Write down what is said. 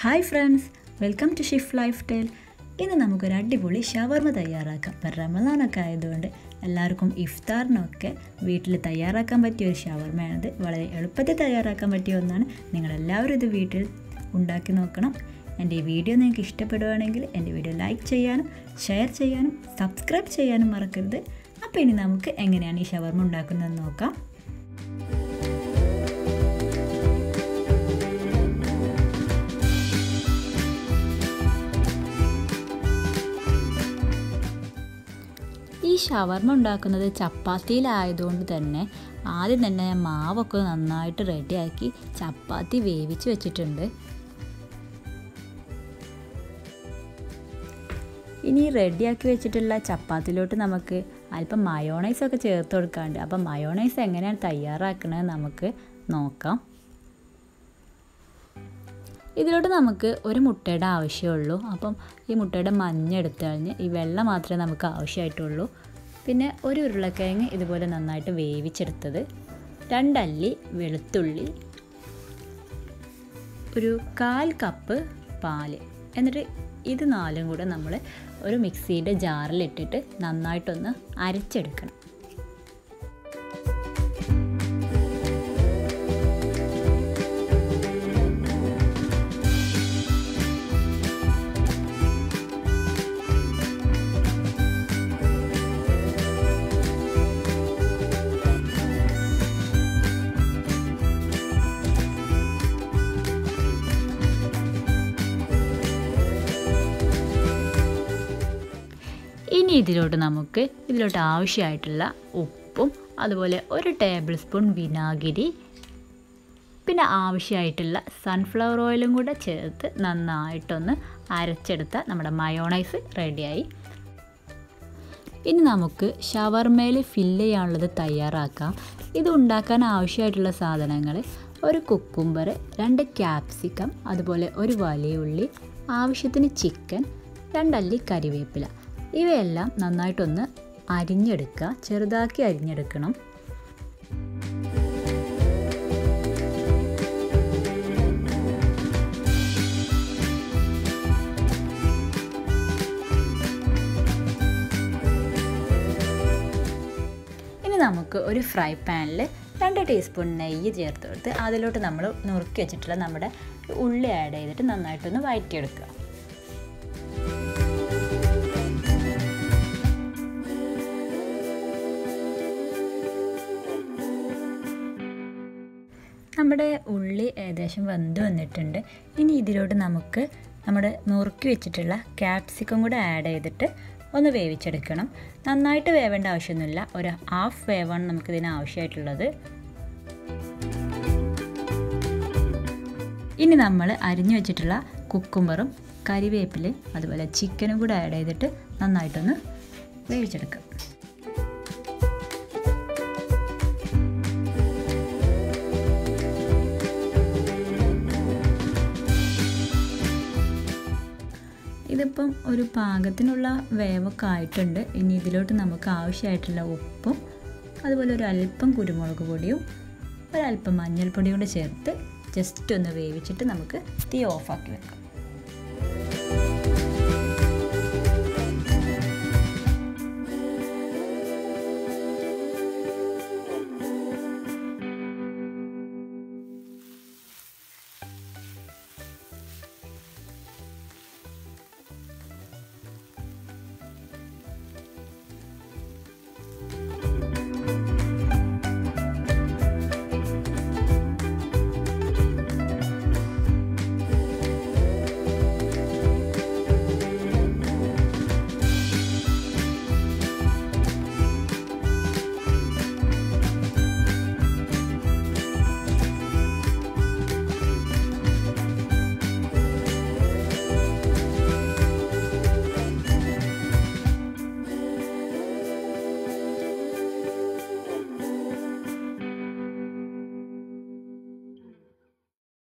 Hi friends welcome to ഷിഫ് lifestyle ഇന്ന് നമുക്കൊരു അടിപൊളി ഷവർമ തയ്യാറാക്കാം. ഇപ്പം റമദാനൊക്കെ ആയതുകൊണ്ട് എല്ലാവർക്കും ഇഫ്താറിനൊക്കെ വീട്ടിൽ തയ്യാറാക്കാൻ പറ്റിയ ഒരു ഷവർമയാണിത്. വളരെ എളുപ്പത്തിൽ തയ്യാറാക്കാൻ പറ്റിയ ഒന്നാണ്. നിങ്ങളെല്ലാവരും ഇത് വീട്ടിൽ ഉണ്ടാക്കി നോക്കണം. എന്റെ ഈ വീഡിയോ നിങ്ങൾക്ക് ഇഷ്ടപ്പെടുകയാണെങ്കിൽ എന്റെ വീഡിയോ ലൈക്ക് ചെയ്യാനും ഷെയർ ചെയ്യാനും സബ്സ്ക്രൈബ് ചെയ്യാനും മറക്കരുത്. അപ്പോൾ ഇനി നമുക്ക് എങ്ങനെയാണ് ഈ ഷവർമ ഉണ്ടാക്കുന്നതെന്ന് നോക്കാം. ഷവർമ ഉണ്ടാക്കുന്നത് ചപ്പാത്തിയിലായതുകൊണ്ട് തന്നെ ആദ്യം തന്നെ ഞാൻ മാവൊക്കെ നന്നായിട്ട് റെഡിയാക്കി ചപ്പാത്തി വേവിച്ച് വെച്ചിട്ടുണ്ട്. ഇനി റെഡിയാക്കി വെച്ചിട്ടുള്ള ചപ്പാത്തിയിലോട്ട് നമുക്ക് അല്പം മയോണൈസൊക്കെ ചേർത്ത് കൊടുക്കാണ്ട്. അപ്പം മയോണൈസ് എങ്ങനെയാണ് തയ്യാറാക്കണത് നമുക്ക് നോക്കാം. ഇതിലോട്ട് നമുക്ക് ഒരു മുട്ടയുടെ ആവശ്യമുള്ളൂ അപ്പം ഈ മുട്ടയുടെ മഞ്ഞ എടുത്തു കഴിഞ്ഞ് ഈ വെള്ളം മാത്രമേ നമുക്ക് ആവശ്യമായിട്ടുള്ളൂ. പിന്നെ ഒരു ഉരുളക്കിഴങ്ങ് ഇതുപോലെ നന്നായിട്ട് വേവിച്ചെടുത്തത്. രണ്ടല്ലി വെളുത്തുള്ളി. ഒരു കാൽ കപ്പ് പാൽ. എന്നിട്ട് ഇത് നാലും കൂടെ നമ്മൾ ഒരു മിക്സിയുടെ ജാറിലിട്ടിട്ട് നന്നായിട്ടൊന്ന് അരച്ചെടുക്കണം. ഇനി ഇതിലോട്ട് നമുക്ക് ഇതിലോട്ട് ആവശ്യമായിട്ടുള്ള ഉപ്പും അതുപോലെ ഒരു ടേബിൾ സ്പൂൺ വിനാഗിരി പിന്നെ ആവശ്യമായിട്ടുള്ള സൺഫ്ലവർ ഓയിലും കൂടെ ചേർത്ത് നന്നായിട്ടൊന്ന് അരച്ചെടുത്ത നമ്മുടെ മയോണൈസ് റെഡിയായി ഇനി നമുക്ക് ഷവർമയിൽ ഫില്ല് ചെയ്യാനുള്ളത് തയ്യാറാക്കാം. ഇത് ഉണ്ടാക്കാൻ ആവശ്യമായിട്ടുള്ള സാധനങ്ങൾ ഒരു കുക്കുംബർ രണ്ട് ക്യാപ്സിക്കം അതുപോലെ ഒരു വലിയ ഉള്ളി ആവശ്യത്തിന് ചിക്കൻ രണ്ടല്ലി കരിവേപ്പില. ഇവയെല്ലാം നന്നായിട്ടൊന്ന് അരിഞ്ഞെടുക്കുക. ചെറുതാക്കി അരിഞ്ഞെടുക്കണം. ഇനി നമുക്ക് ഒരു ഫ്രൈ പാനിൽ രണ്ട് ടീസ്പൂൺ നെയ്യ് ചേർത്ത് കൊടുത്ത് അതിലോട്ട് നമ്മൾ നുറുക്കി വെച്ചിട്ടുള്ള നമ്മുടെ ഉള്ളി ആഡ് ചെയ്തിട്ട് നന്നായിട്ടൊന്ന് വഴറ്റിയെടുക്കുക. നമ്മുടെ ഉള്ളി ഏകദേശം വെന്ത് വന്നിട്ടുണ്ട്. ഇനി ഇതിലോട്ട് നമുക്ക് നമ്മുടെ നുറുക്കി വെച്ചിട്ടുള്ള ക്യാപ്സിക്കം കൂടെ ആഡ് ചെയ്തിട്ട് ഒന്ന് വേവിച്ചെടുക്കണം. നന്നായിട്ട് വേവേണ്ട ആവശ്യമൊന്നുമില്ല. ഒരു ഹാഫ് വേവാണ് നമുക്കിതിന് ആവശ്യമായിട്ടുള്ളത്. ഇനി നമ്മൾ അരിഞ്ഞു വെച്ചിട്ടുള്ള കുക്കുംബറും കരിവേപ്പിലയും അതുപോലെ ചിക്കനും കൂടെ ആഡ് ചെയ്തിട്ട് നന്നായിട്ടൊന്ന് വേവിച്ചെടുക്കാം. ഇതിപ്പം ഒരു പാകത്തിനുള്ള വേവൊക്കെ ആയിട്ടുണ്ട്. ഇനി ഇതിലോട്ട് നമുക്ക് ആവശ്യമായിട്ടുള്ള ഉപ്പും അതുപോലെ ഒരു അല്പം കുരുമുളക് പൊടിയും ഒരല്പം മഞ്ഞൾപ്പൊടിയും കൂടെ ചേർത്ത് ജസ്റ്റ് ഒന്ന് വേവിച്ചിട്ട് നമുക്ക് തീ ഓഫാക്കി വെക്കാം.